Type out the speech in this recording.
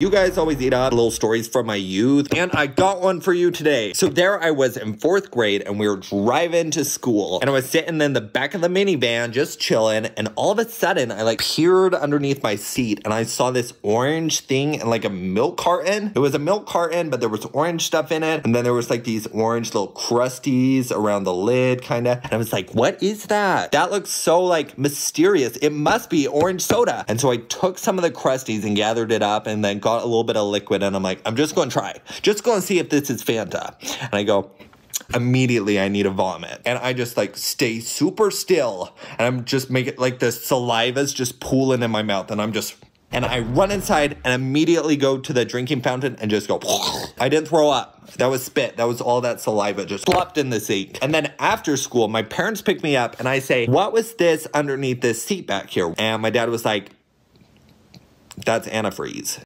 You guys always eat up little stories from my youth, and I got one for you today. So there I was in fourth grade, and we were driving to school, and I was sitting in the back of the minivan just chilling, and all of a sudden I like peered underneath my seat, and I saw this orange thing in like a milk carton. It was a milk carton, but there was orange stuff in it, and then there was like these orange little crusties around the lid, kind of. And I was like, what is that? That looks so like mysterious. It must be orange soda. And so I took some of the crusties and gathered it up, and then got a little bit of liquid and I'm like, I'm just going to try. Just going to see if this is Fanta. And I go, immediately I need a vomit. And I just like stay super still and I'm just making like the saliva's just pooling in my mouth and I'm just and I run inside and immediately go to the drinking fountain and just go. I didn't throw up. That was spit. That was all that saliva just plopped in the sink. And then after school, my parents pick me up and I say, What was this underneath this seat back here? And my dad was like, That's antifreeze.